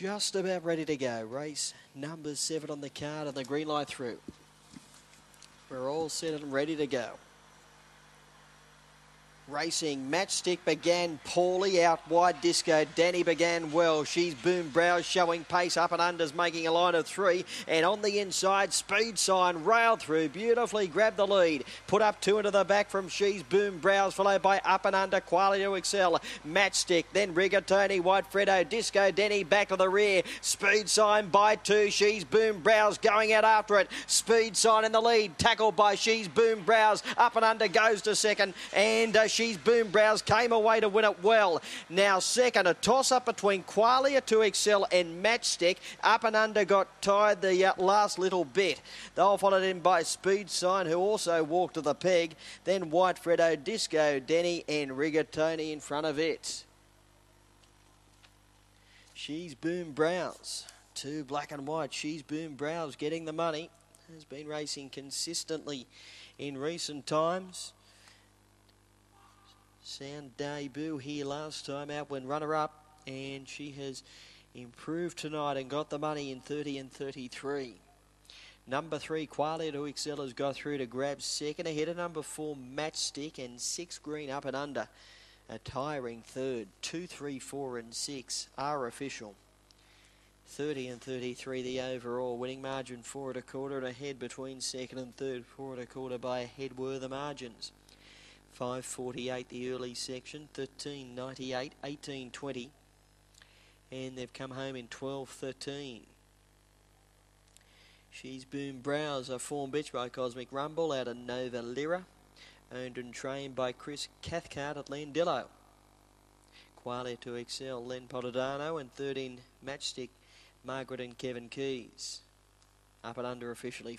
Just about ready to go. Race number seven on the card and the green light through. We're all set and ready to go. Racing Matchstick began poorly out wide disco. Danny began well. She's boom brows showing pace up and unders making a line of three. And on the inside, speed sign railed through beautifully, grabbed the lead. Put up two into the back from She's boom brows, followed by up and under quality to excel. Matchstick, then Rigatoni, White Fredo, Disco Denny back to the rear. Speed sign by two. She's boom brows going out after it. Speed sign in the lead, tackled by She's boom brows. Up and under goes to second. And uh, She's Boom Brows came away to win it well. Now second, a toss up between Qualia to Excel and Matchstick. Up and under got tied the uh, last little bit. They were followed in by Speed Sign, who also walked to the peg. Then White Fredo, Disco, Denny, and Rigatoni in front of it. She's Boom Brows. Two black and white. She's Boom Brows getting the money. Has been racing consistently in recent times. Sound debut here last time out when runner up, and she has improved tonight and got the money in 30 and 33. Number three, Qualia to Excel has got through to grab second ahead of number four, Matchstick, and six green up and under. A tiring third. Two, three, four, and six are official. 30 and 33 the overall. Winning margin four and a quarter and ahead between second and third. Four and a quarter by a head were the margins. 548 the early section, 1398, 1820. And they've come home in 1213. She's Boom Brows, a fawn bitch by Cosmic Rumble out of Nova Lira, Owned and trained by Chris Cathcart at Landillo. Qualia to excel, Len Potadano and 13 Matchstick, Margaret and Kevin Keys. Up and under officially.